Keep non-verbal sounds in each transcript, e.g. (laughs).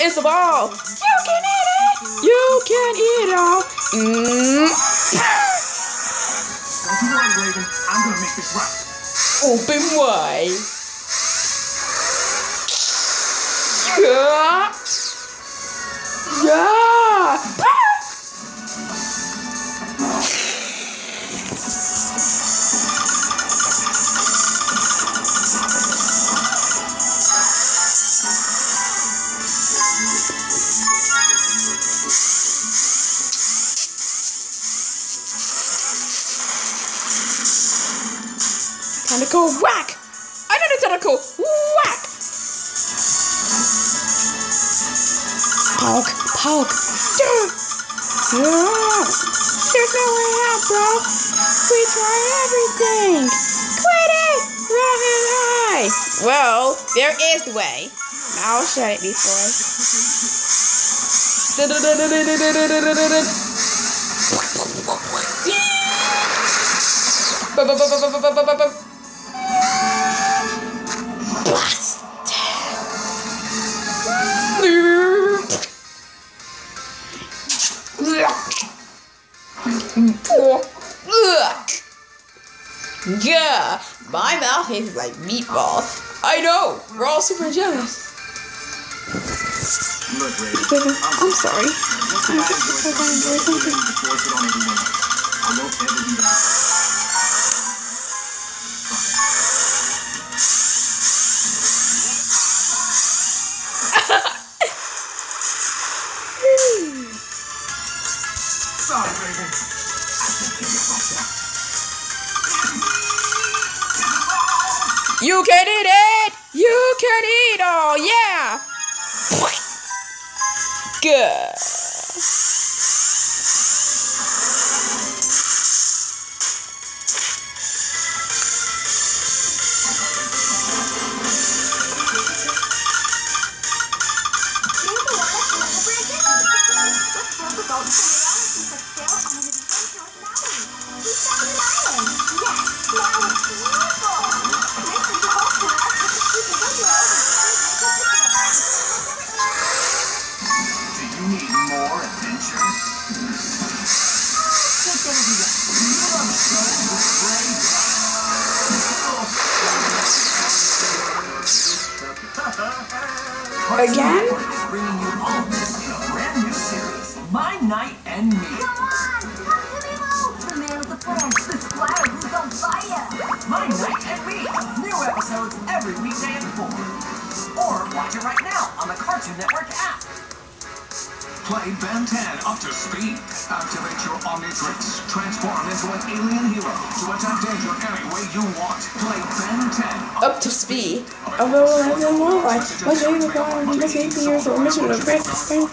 It's a ball. You can eat it. You can eat it all. Mm. Don't you worry, Raven. I'm gonna make this right. Open wide. Yeah. Yeah. Tentacle whack! Another tentacle whack! Poke, poke. Yeah. Yeah. There's no way out, bro. We try everything. Quit it! Rocket high! Well, there is the way. I'll shut it before. Blast! Tastes like meatballs. I know, we're all super jealous. Look, Raven. (laughs) I'm sorry. I'm as just I enjoy enjoy something, something. to force it on everyone else. I won't ever do that. Sorry, Raven. I can't myself. You can eat it! You can eat all, yeah! Good. Again? is bringing you all this in a brand new series, My Knight and Me. Come on, come to me, the phone, the splatter is on fire. My Knight and Me. New episodes every weekday at 4. Or watch it right now on the Cartoon Network app. Play Ben 10 up to speed. Activate your Omnitrix. Transform into an alien hero to attack danger any way you want. Play Ben 10 Up to speed. Available as a mobile life. What's your favorite guard? What's your favorite years or mission of great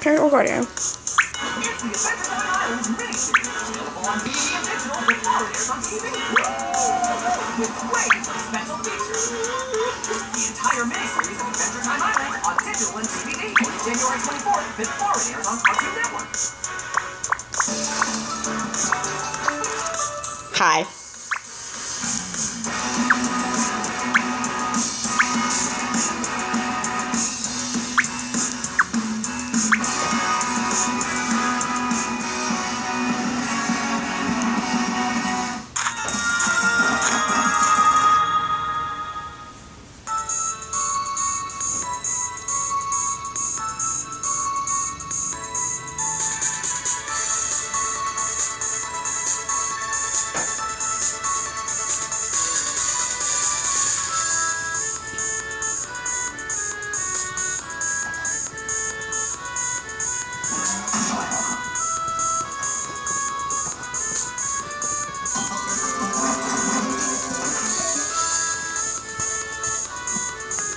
parent or guardian? It's the Adventure Time Islands miniseries. Available on DVD and digital before it airs on TV. With great special features. Entire miniseries of Adventure Time Island on digital and DVD January 24th before it airs on Cartoon Network. Hi.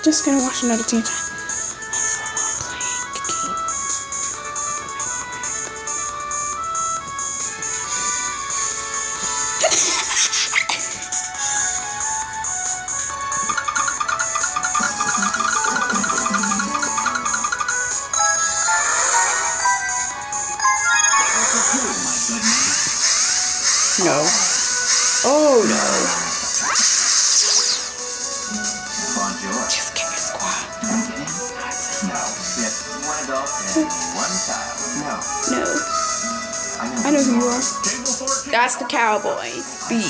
Just gonna watch another game. No. Oh no. I know, who you are. That's the cowboy. B. And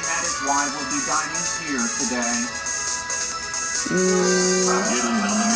that is why we'll be dining here today. Mm,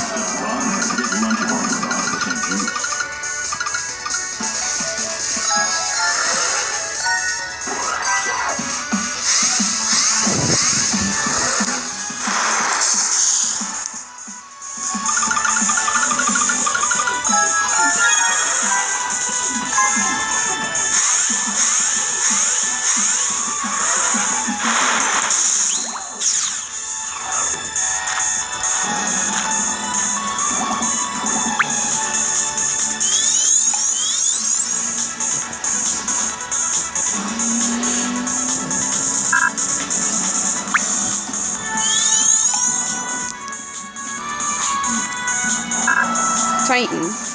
Titan.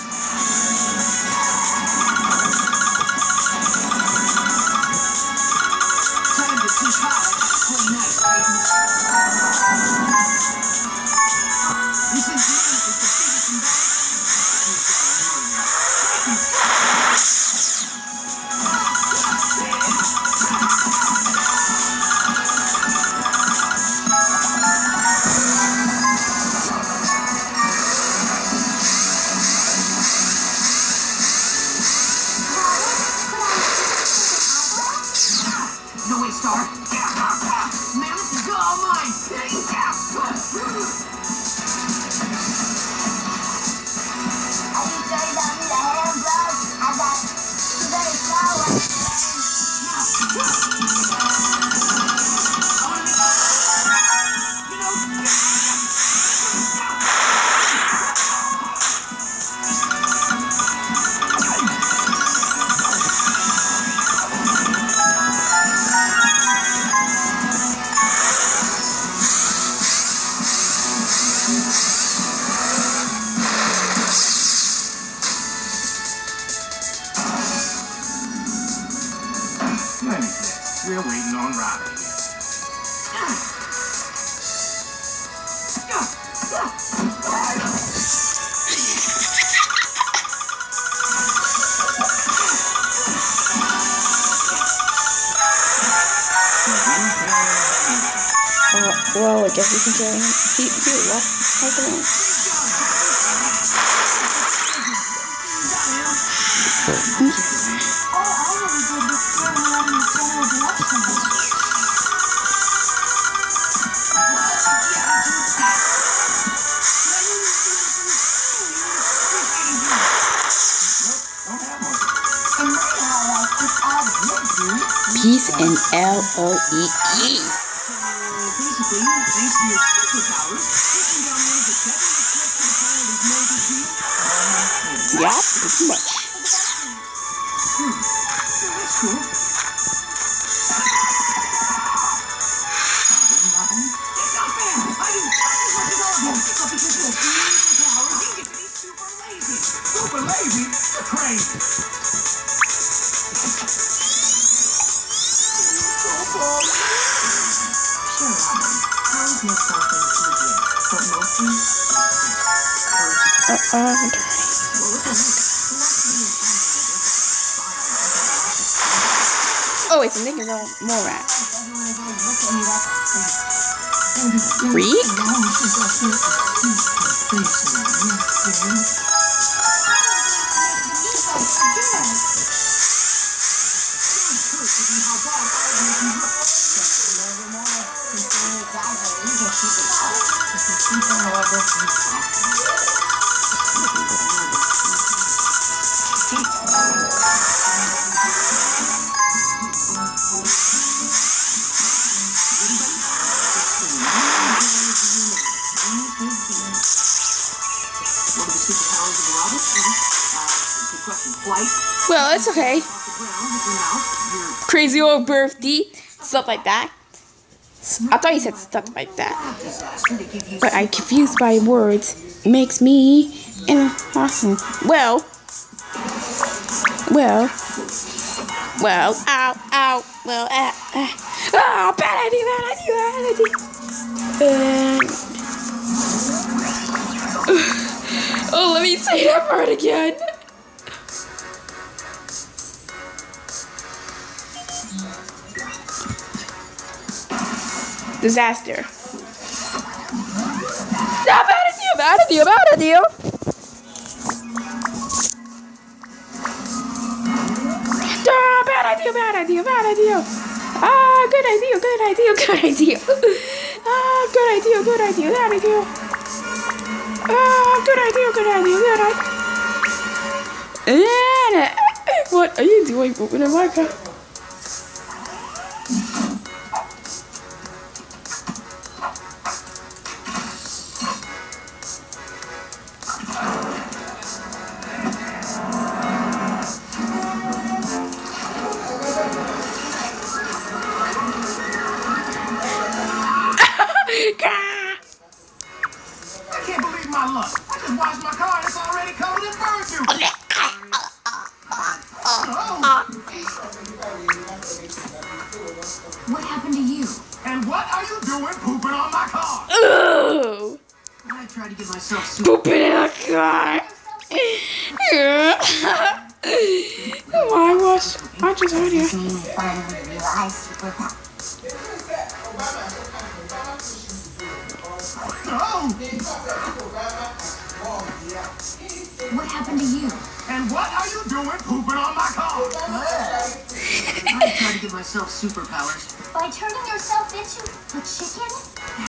Star. We're waiting on Robbie. Uh, well, I guess we can carry him. He, he walk right along. Because and have three superpowers, you get to be super lazy. Super lazy? You're crazy. Oh, it's a of more rat. Freak? No, she's (laughs) Well, it's okay. off the ground with your mouth, your Crazy old birthday, stuff like that. I thought you said stuff like that, disaster to give you but I confused by words. Makes me awesome. Well, well, well, ow, ow, well, ah, ah, oh, bad idea, bad idea, bad idea. And Please say that part again. Disaster. Ah, bad idea, bad idea, bad idea. Ah, bad idea, bad idea, bad idea. Ah, good idea, good idea, good idea. (laughs) Ah, good idea, good idea, bad idea. Ah, good idea, good idea, good idea. Uh, what are you doing in my car? My luck. I just washed my car and it's already covered in bird juice. Oh, What happened to you? and what are you doing pooping on my car? Ooh, I tried to get myself super. pooping in a car. Why was I just out here? Oh, happened to you? and what are you doing pooping on my car? I'm trying to give myself superpowers. By turning yourself into a chicken?